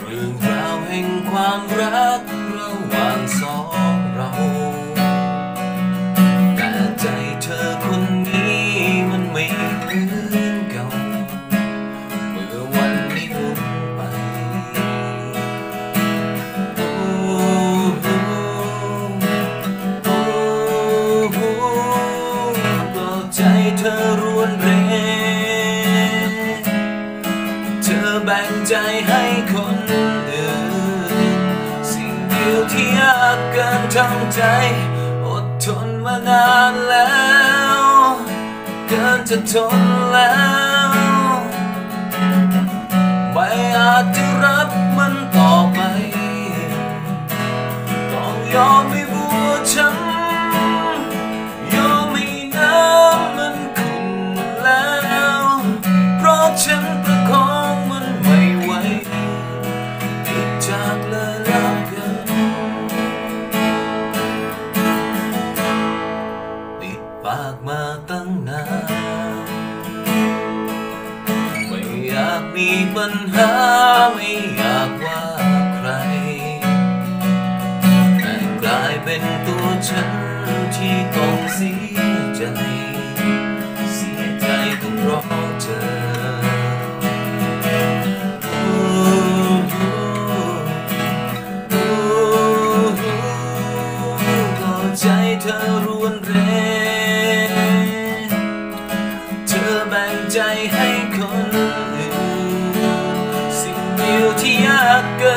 เรื่องราวแห่งความรัก แบ่งใจให้คนอื่น สิ่งเดียวที่ยากเกินทำใจ อดทนมานานแล้ว เกินจะทนแล้ว ไม่อาจจะรับมันต่อไป ต้องยอมากมาตั้งนาน ไม่อยากมีปัญหา ไม่อยากว่าใคร แต่กลายเป็นตัวฉันที่ต้องเสียใจ เสียใจก็เพราะเธอโอ้โหโอ้โหก็ใจเธอรวนเร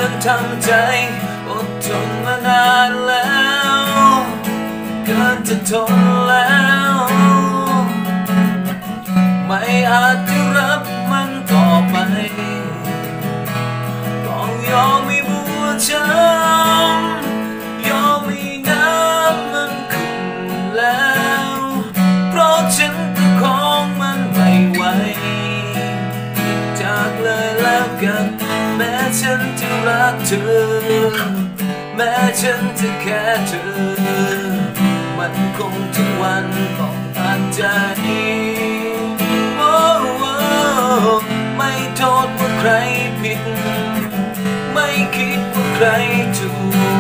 นทำใจอดทนมานานแล้วเกินจะทนแล้ว ไม่อาจจะรับมันต่อไปต้องยอมให้บัวช้ำยอมให้น้ำมันขุ่นแล้ว เพราะฉันประคองมันไม่ไหวจากเลยแล้วกันแม้ฉันจะ รักเธอ แม้ฉันจะแค่เธอ มันคงทุกวันต้องตัดใจโอ้โอ้ไม่โทษว่าใครผิด ไม่คิดว่าใครถูก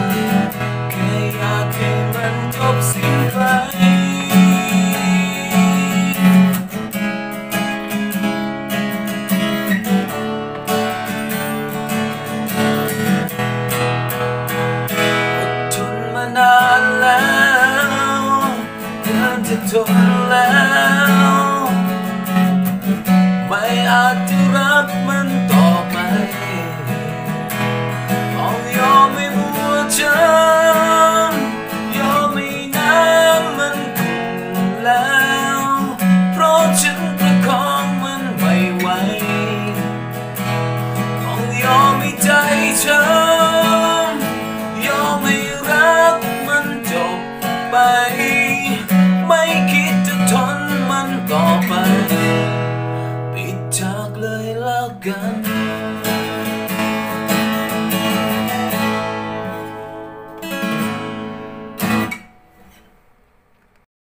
จะทนแล้ว ไม่อาจ